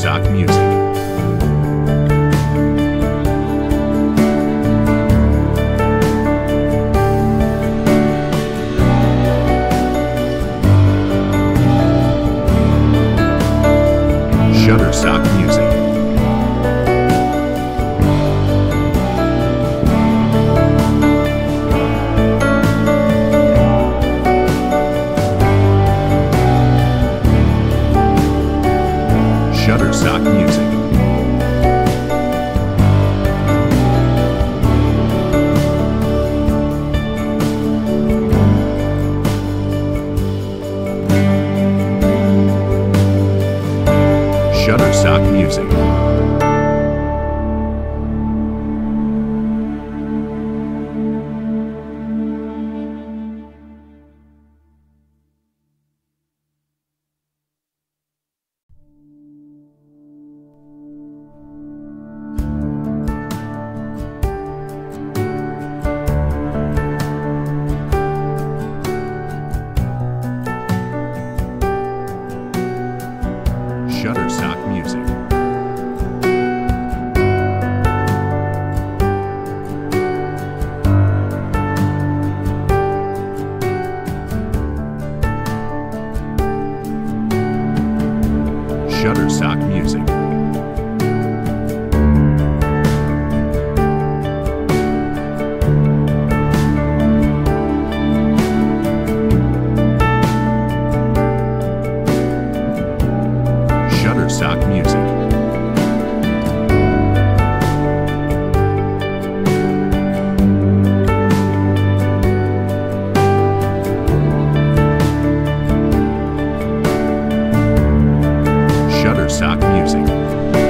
Woodstock music. Music. Livestock Music.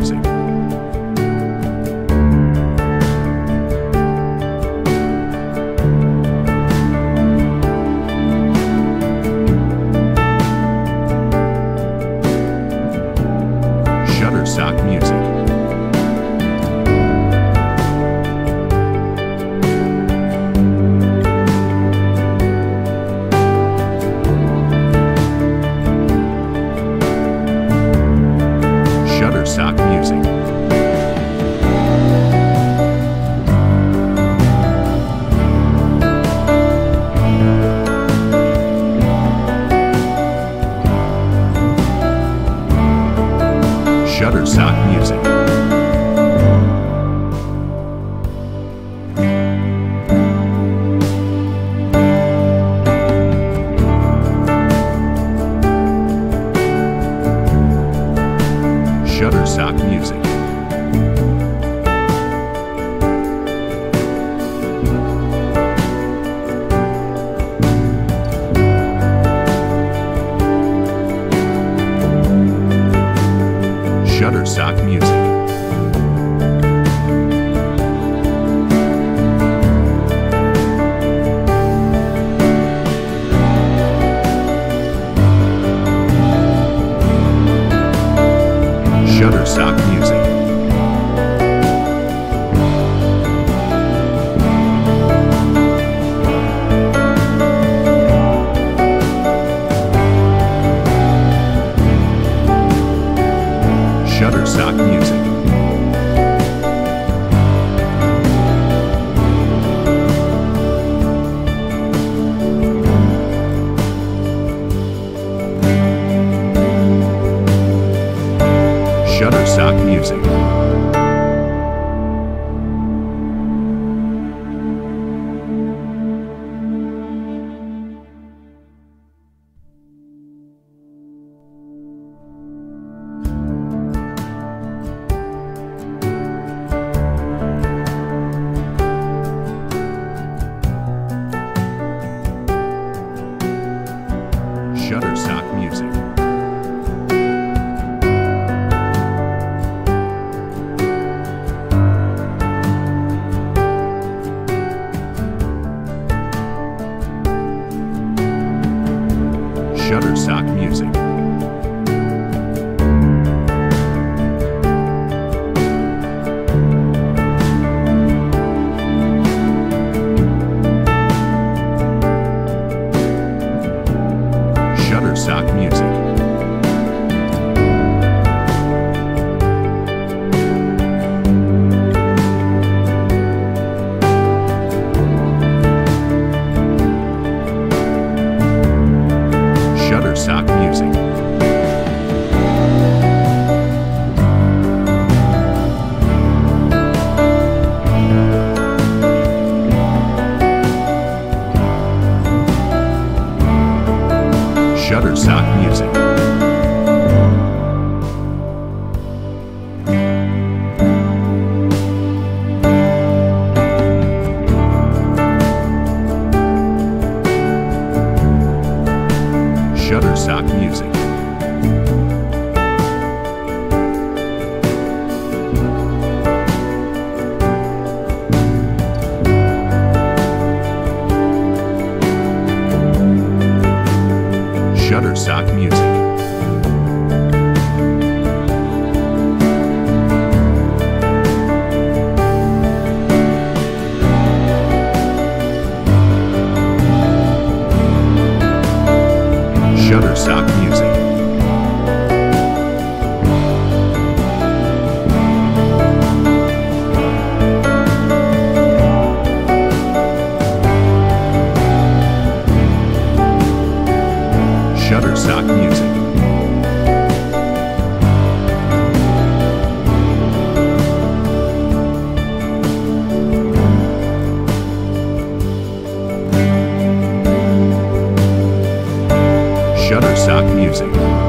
Music. Music. Shutterstock Music. Shutterstock Music. Shutterstock Music. Stock Music.